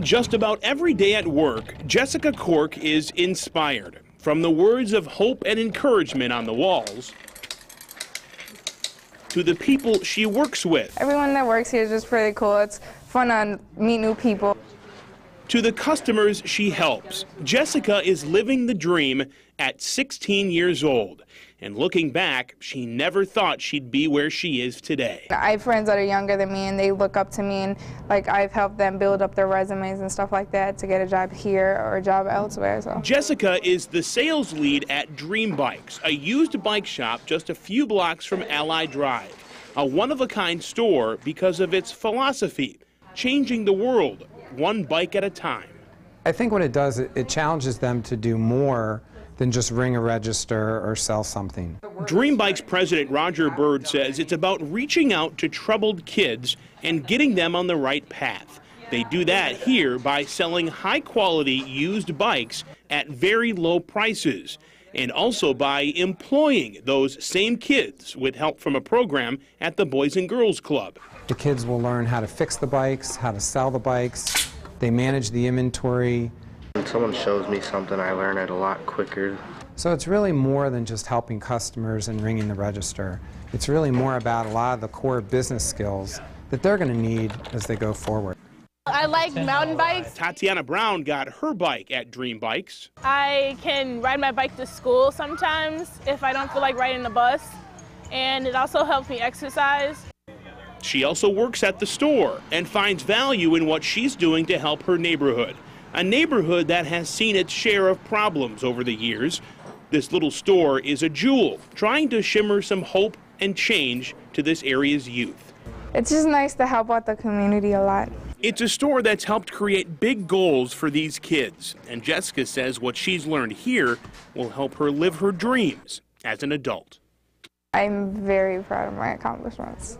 Just about every day at work, Jessica Cork is inspired. From the words of hope and encouragement on the walls to the people she works with. Everyone that works here is just pretty cool. It's fun to meet new people. To the customers she helps. Jessica is living the dream at 16 years old. And looking back, she never thought she'd be where she is today. I have friends that are younger than me and they look up to me and like I've helped them build up their resumes and stuff like that to get a job here or a job elsewhere. So Jessica is the sales lead at Dream Bikes, a used bike shop just a few blocks from Allied Drive. A one-of-a-kind store because of its philosophy, changing the world one bike at a time. I think what it does, it, it challenges them to do more than just ring a register or sell something. Dream Bikes president Roger Bird says it's about reaching out to troubled kids and getting them on the right path. They do that here by selling high quality used bikes at very low prices and also by employing those same kids with help from a program at the Boys and Girls Club. The kids will learn how to fix the bikes, how to sell the bikes, they manage the inventory, when someone shows me something, I learn it a lot quicker. So it's really more than just helping customers and ringing the register. It's really more about a lot of the core business skills that they're going to need as they go forward. I like mountain bikes. Tatiana Brown got her bike at Dream Bikes. I can ride my bike to school sometimes if I don't feel like riding the bus, and it also helps me exercise. She also works at the store and finds value in what she's doing to help her neighborhood a neighborhood that has seen its share of problems over the years. This little store is a jewel, trying to shimmer some hope and change to this area's youth. It's just nice to help out the community a lot. It's a store that's helped create big goals for these kids, and Jessica says what she's learned here will help her live her dreams as an adult. I'm very proud of my accomplishments.